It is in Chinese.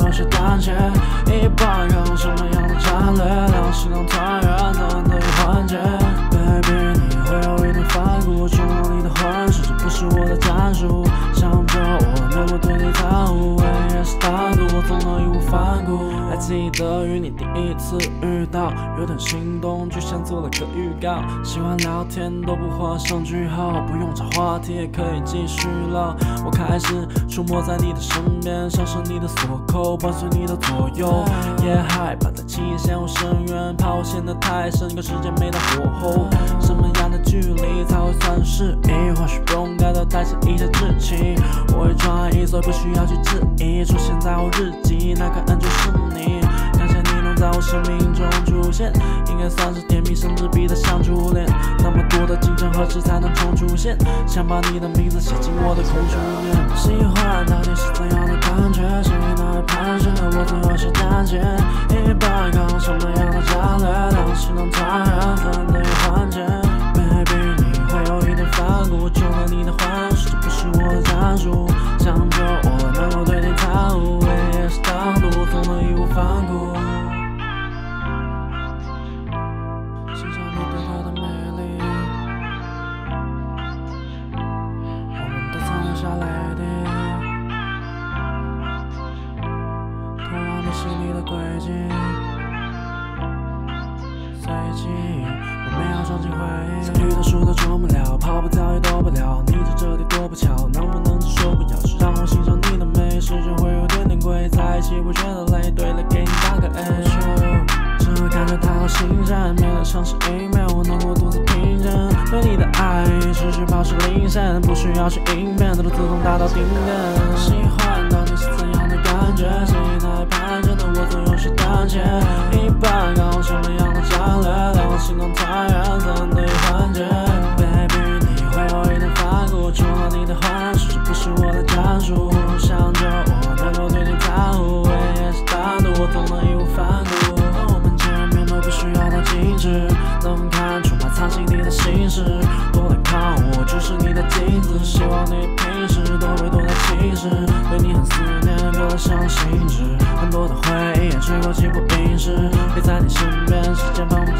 有些胆怯。一般该用什么样的战略，让心动团圆才得以缓解？Baby，你会有一点反骨，冲动你的魂，甚至不是我的战术。想着我，能我对你贪污，唯一也是总能义无反顾。还记得与你第一次遇到，有点心动，就像做了个预告。喜欢聊天都不画上句号，不用找话题也可以继续了。我开始出没在你的身边，像是你的锁扣，伴随你的左右。也害怕在期限陷，得太深，可时间没到火候。什么样的距离才会算适宜？或许不用改到带着一些稚气，我会转移，所以不需要去质疑。出现在我日记，那个 N 就是你。感谢你能在我生命中出现，应该算是甜蜜，甚至比得上初恋。那么多的竞争，何时才能重出现？想把你的名字写进我的空书面。喜欢到底是怎样的让心动团圆才得以缓解？Baby，你会有一点反骨，中了你的幻术，这不是我的战术。想着我能够对你贪污，唯一也是单独，总能义无反顾。欣赏你对他的美丽，我们都曾留下泪滴，通往你心里的轨迹。随即，我没有装进回忆。在遇到树都救不了，跑不掉也躲不了，你在这里多不巧，能不能只说不要？去让我欣赏你的美，时间会有点点贵，在一起不觉得累。对了，给你打个 A。这感觉太好新鲜，没了像是 email，我能够独自品鉴。对你的爱持续保持领先，不需要去应变，都自动达到顶点。喜欢到底是怎样的感觉？谁来盘旋的我总有些胆怯。一般该用什么样的战略，让我心动团圆才得缓解？Baby，你会有一点反骨，中了你的幻术，这不是我的战术。想着我能够对你袒护，唯一也是单独，我总能义无反顾。当我们见面都不需要太精致，能看出埋藏心底的心事。多来看我，就是你的镜子，希望你平时都会多带气势。对你很思念，隔得像信纸，很多的回忆也吹过几部影视。陪在你身边，时间帮不进